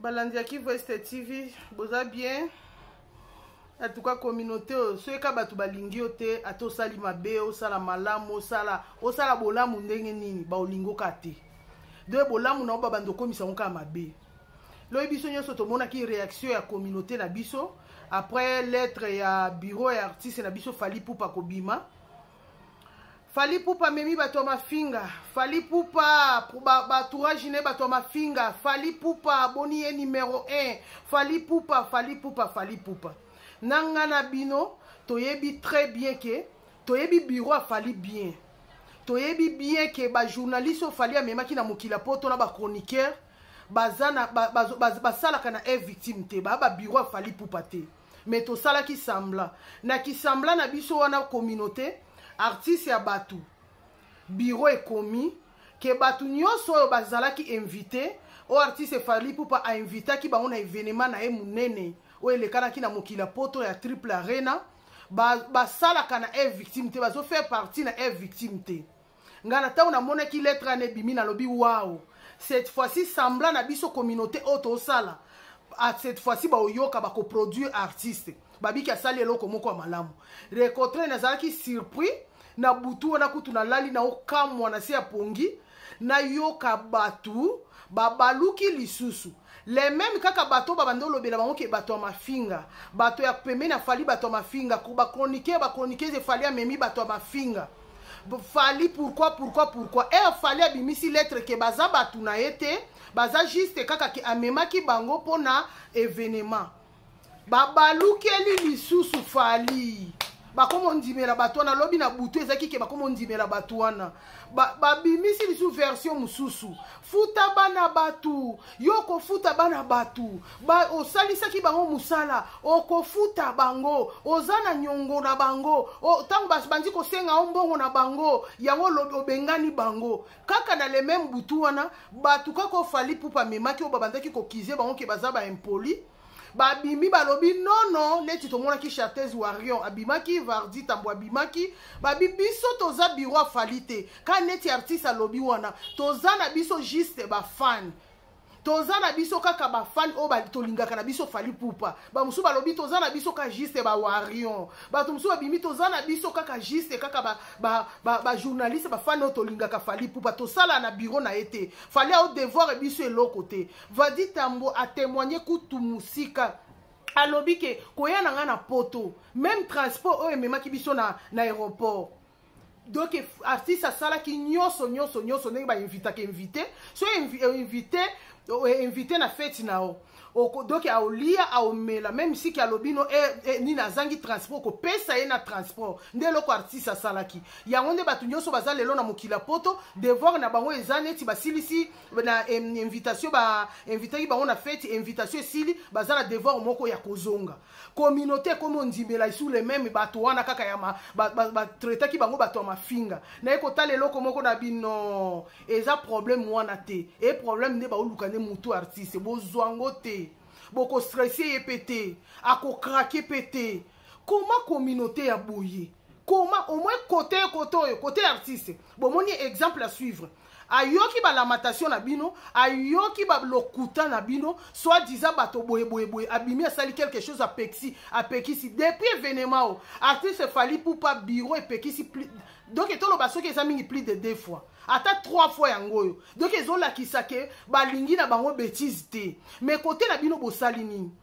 balandi ya kivu este tv boza bien atuka communauté oyo soki eka bato balingi yo te ata osali mabe osala malamu osala osala bolamu ndenge nini baolingo ka te doye bolamu na yo babanda okomisa yango kaka mabe loyi biso nyonso tomonaki réaction ya communauté na biso après lettre ya bureau ya artiste na biso fali pupa kobima fali pupa amemi bato ya mafinga fali pupa batourage ba ne bato ya mafinga fali pupa aboni ye numero 1 fali pupa fali pupa fali pupa na nga na bino toyebi très bien ke toyebi biro afali bien toyebi bien ke bajournaliste oyo fali amemaki na mokili ya poto na bachroniqueur basalaka ba, ba, ba, na e victime te baa babiro afali pupa te mais tosalaki sambla na kisambla na biso wana communauté artiste ya bato biro ekomi ke bato nyonso oyo bazalaki invité oyo artiste fali pupa ainvitaki bango na evenema na ye monene oyo elekanaki na mokili ya poto ya triple arena basalaka ba na air victime te bazofaire partie na air victime te nga na ntango namonaki lettre wana ebimi nalobi wao cette fois-ci sembla na biso communauté oyo tosala ah, cette fois-ci baoyoka bakoproduire artiste babiki asali eloko moko ya malamu recotre nazalaki surpris na butu wana kutu nalali na okamwa na se ya pongi nayoka bato babaluki lisusu le meme kaka bato babanda olobela bango ke bato ya mafinga bato ya pembeni afali bato ya mafinga bachroniqueur bachroniqueuse efali amemi bato ya mafinga fali pourquoi pourquoi pourquoi e eh, fali abimisi lettre ke baza bato na ye te baza juste kaka ke amemaki bango mpo na evenement babalukeli lisusu fali bakoma ondimela bato wana lobi na butu ezalaki ke bakoma ondimela bato wana babimisi ba lisusu version mosusu futa bana bato yo kofuta bana bato ba osalisaki bango mosala okofuta bango oza na nyongo na bango ntango bandi kosenga o mbongo na bango yango obengani bango kaka na le meme butu wana bato kaka ofali pupa amemaki oyo babandaki kokize bango ke baza baimpoli babimi balobi nono neti tomonaki chartese warion abimaki vardi tambo abimaki babi biso toza biro afali te ka neti artiste alobi wana toza na biso juste bafane toza na biso kaka bafane oyo oh, tolingaka na biso fali pupa bamosusu balobi toza na biso kaka juste bawarion bato mosusu babimi toza na biso kaka juste kaka bajournaliste ba, ba, ba bafane oyo tolingaka fali pupa tosala na biro na ye te fali ao devoir biso eloko te vadi tambo atemoigne kutu mosika alobi ke koya na ngai na poto meme transport oyo ememaki biso na, na aéroport donc artiste asalaki nyonso nyonso nyonso ndenge bainvitaka invité so invité invité na feti na yo donc aolia aomela meme siki alobi no eh, eh, nini azangi transport kopesa ye na transport nde eloko artiste asalaki yango nde bato nyonso baza lelo na mokili ya poto devoir na bango eza neti basilisi na invitation bainvitaki bango na feti invitation esili baza na devoir moko ya kozonga communauté ekomi ondimela isu le meme bato wana kaka ya batraitaki bango bato ya mafinga naye kotala eloko moko na bino eza problème wana te e problème nde baoluka nde motu artiste bozwa ngo te bokostresse ye mpe te akokrake mpe te koma communauté ya boye koma omoi kote kote oyo kote artiste bomoni exemple à suivre ayoki balamatation na bino ayoki balokuta na bino soit disant bato boye boye boye abimi asali quelque chose apekisi apekisi depuis evenement o artiste fali pupa bureau epekisi donc etoloba soki eza mingi plus de deux fois ata trois fois yango oyo donc ezolakisa ke balingi na bango betise te mais kote na bino bosali nini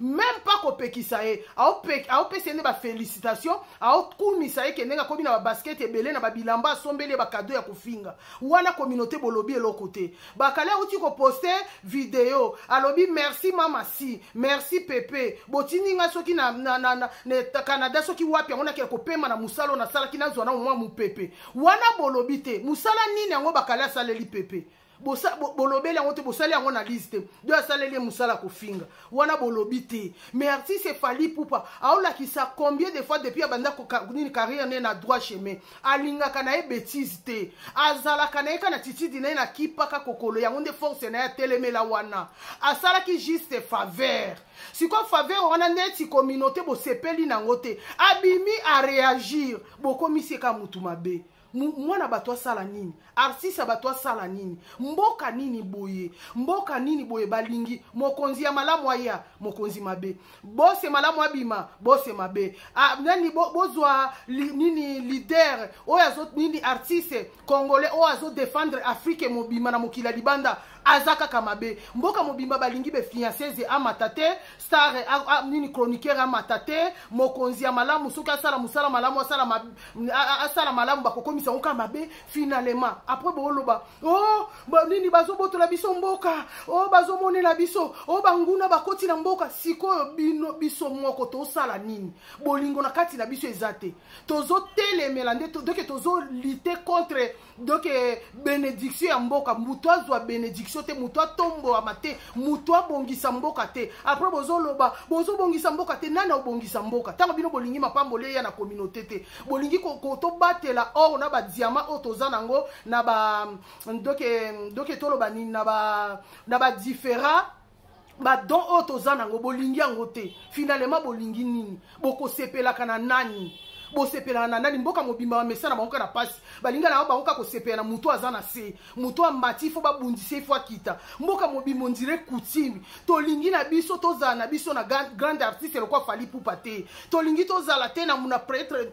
meme pas kopekisa ye aopesa ye nde bafélicitation aokumisa ye ke ndenge akomi na babasket ebele na babilamba asombeli ye bakado ya kofinga wana communauté bolobi eloko te bakale auti koposte video alobi merci mama si merci pepe botindi ngai soki na, na, na, na, na canada soki wapi yango nakela kopema na mosala oyo nasalaki nazwa na mwa mopepe wana bolobi te mosala nini yango bakale asaleli pepe bolobeli yango te bosali yango na lise te do asaleli ye mosala kofinga wana bolobi te mais artiste efali pupa aolakisa combien de fois depuis abanda nini carrière naye na droit chemin alingaka na ye bétise te azalaka na ye ka na titidi na ye na kipaka kokolo yango nde force na ye atelemela wana asalaki juste faveur sikoyo faveur wana neti communauté bosepeli nango te abimi areagir bokomisi ye ka motu mabe mwana bato asala nini artiste ya bato asala nini mboka nini boye mboka nini boye balingi mokonzi ya malamu aya mokonzi mabe bose malamu abima bose mabe ah, nani bozwa bo li, nini leader oyo azo nini artiste congolais oyo azodefendre afrike mobima na mokili ya libanda aza kaka mabe mboka mobimba balingi befiancese amata te star eh, ah, ah, nini chroniqueur amata te mokonzi ya malamu soki asala mosala malamu asala ah, malamu bakokomisa yango kaka mabe finalement après booloba o oh, nini bazobotola biso mboka o oh, bazomonela biso o oh, banguna bakoti na mboka sikoyo bino biso moko tosala nini bolingo na kati na biso eza te tozotelemela nde doke tozolite contre donc eh, benediction ya mboka moto azwa benediction te moto atomboama te moto abongisa mboka te apres bozoloba bozobongisa mboka te nani aobongisa mboka ntango bino bolingi mapamboli eya na communauté te bolingi tobatela or na badiama oyo toza nango na ba donc eh, toloba nini na badifférent badon oyo toza nango bolingi yango te finalema bolingi nini bokosepelaka na nani bosepelaka na nani mboka mobimba bamesana bango kaka na mpasi balinga na bango bango kaka kosepela na moto aza na se moto amati fo babundisa efo akita mboka mobimba ondire kutime tolingi na biso tozala na biso na grande artiste lokwa fali pupa te tolingi tozala te na muna pretre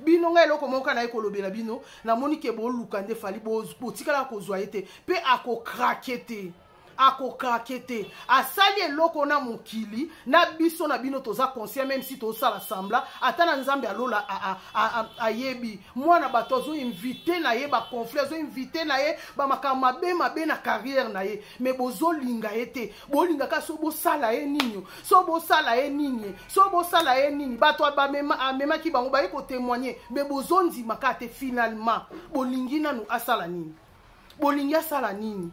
bino ngai eloko moko kaka naye kolobela bino namoni ke boluka nde fali botikala kozwa ye te mpe akokrake te akokrake te asali eloko na mokili na biso na bino toza conscient meme si tosala sambla ata na nzambe alola ayebi mwana bato azoinvite na ye baconflit azoinvite na ye bamakambo mabe mabe na carrière na ye mais bozolinga ye te bolingaka so bosala ye nini so bosala ye nini so bosala ye nini bato amemaki bango baye kotemoigne me bozondima kaka te finalement bolingi nanu asala nini bolingi asala nini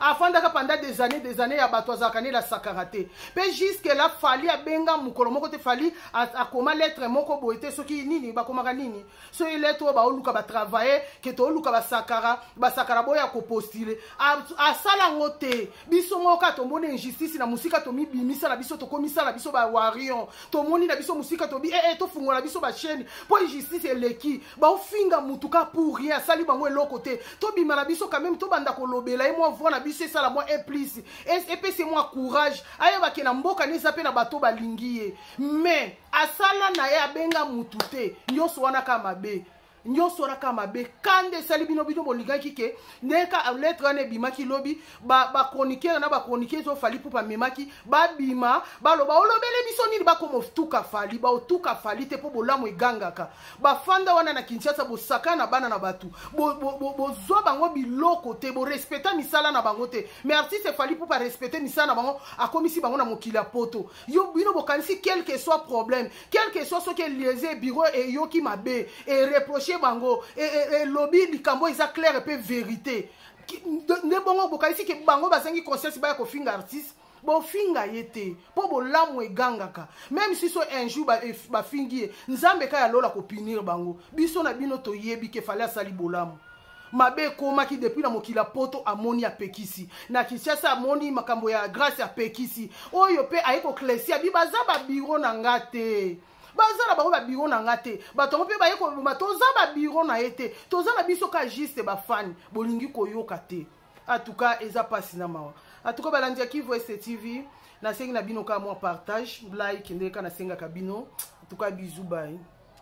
afandaka panda des années des années ya bato azalaka nde nasakaka te mpe juske la fali abenga mokolo moko te fali akoma lettre moko boye te soki nini bakomaka nini so il est trop baoluka batravaille ke tooluka basakara basakara boya kopostile asala yango te biso moko kaka tomoni injustice na mosika tomibimisa na biso tokomisala biso bawarion tomoni na biso mosika tobi ee eh, eh, tofungola biso bachaine mpo injustice eleki baofinga motu ka pour rien asali bango eloko te tobima na biso quand même tobanda kolobela ye mwa voi na biso esala mwa eplise epesi mwa courage ayebake na mboka ne eza mpe na bato balingi ye mais asala na ye abenga mutu te nyonso wana kaka mabe nyonso wana kaka mabe kanda esali bino bino bolingaki ke ndeka letre wana ebimaki lobi bachroniquere na bachroniquere to fali pupa amemaki babima baloba olobeli biso nini bakoma otuka fali baotuka fali te mpo bolamu egangaka bafanda wana na kinshasa bosaka na bana na bato bozwa bango biloko te borespecta misala na bango te mais artiste fali pupa respecte misala na bango akomisi bango na mokili ya poto yo bino bokanisi quelque soit problème quelque soit soki elieze biro eyoki mabe ereproche bango elobi e, e, likambo eza claire mpe verité nde bongo bokanisi ke bango bazangi conscience baya kofinga artiste bofinga ye te mpo bolamu egangaka meme si so un jour e, bafingi ye nzambe ka ya lola kopinir bango biso na bino toyebi ke fale asali bolamu mabe ekomaki depuis na mokili ya poto amoni apekisi na kinshasa amoni makambo ya grace apekisi oyo mpe aye koklesi abi baza babiro na nga te baza na bango babiro na nga te bato yango mpe baye koloma toza babiro na ye te toza na biso ka juste bafani bolingi koyoka te atuka eza mpasi na mawa atuka balandi ya kivu este tv nasengi na bino kaka mwa partage like ndenge ka nasengaka bino atuka bizu bai